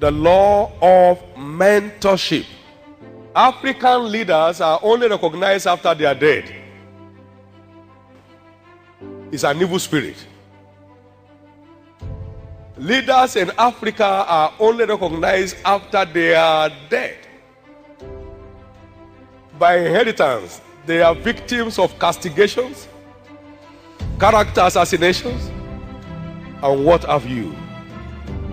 the law of mentorship. African leaders are only recognized after they are dead. It's an evil spirit. Leaders in Africa are only recognized after they are dead. By inheritance, they are victims of castigations, character assassinations, and what have you.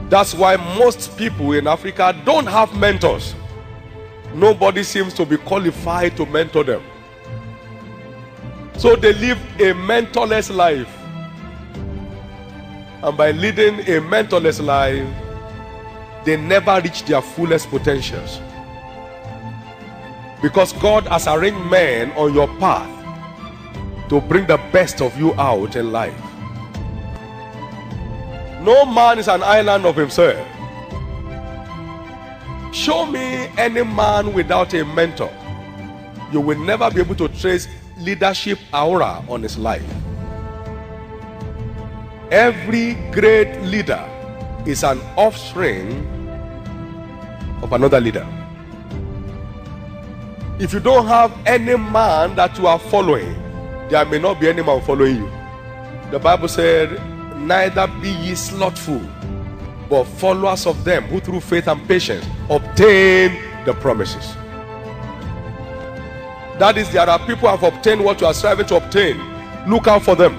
That's why most people in Africa don't have mentors. Nobody seems to be qualified to mentor them. So they live a mentorless life. And by leading a mentorless life, they never reach their fullest potentials. Because God has arranged men on your path to bring the best of you out in life. No man is an island of himself. Show me any man without a mentor. You will never be able to trace leadership aura on his life. Every great leader is an offspring of another leader. If you don't have any man that you are following, there may not be any man following you. The Bible said, Neither be ye slothful, but followers of them who through faith and patience obtain the promises. That is, there are people who have obtained what you are striving to obtain. Look out for them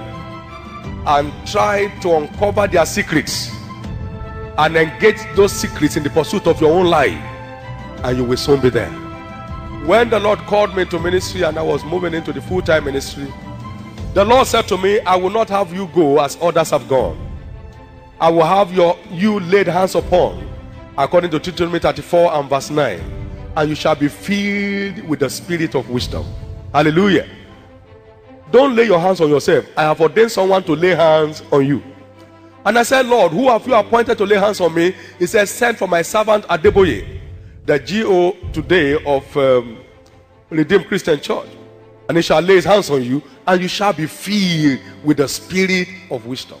and try to uncover their secrets and engage those secrets in the pursuit of your own life, and you will soon be there. When the Lord called me to ministry and I was moving into the full time ministry, the Lord said to me, I will not have you go as others have gone. I will have your you laid hands upon, according to Deuteronomy 34 and verse 9, and you shall be filled with the spirit of wisdom. Hallelujah. Don't lay your hands on yourself. I have ordained someone to lay hands on you. And I said, Lord, who have you appointed to lay hands on me? He said, Send for my servant Adeboye, the GO today of um, Redeemed Christian Church. And he shall lay his hands on you, and you shall be filled with the spirit of wisdom.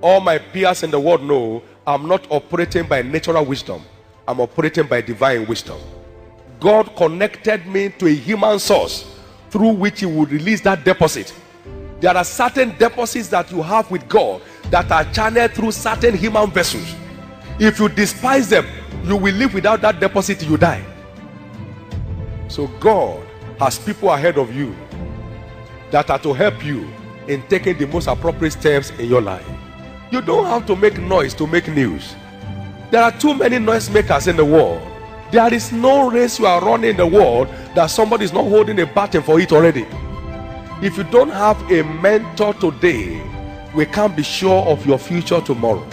All my peers in the world know I'm not operating by natural wisdom, I'm operating by divine wisdom. God connected me to a human source through which He would release that deposit. There are certain deposits that you have with God that are channeled through certain human vessels. If you despise them, you will live without that deposit you die. So God has people ahead of you that are to help you in taking the most appropriate steps in your life. You don't have to make noise to make news. There are too many noisemakers in the world. There is no race you are running in the world that somebody is not holding a baton for it already. If you don't have a mentor today, we can't be sure of your future tomorrow.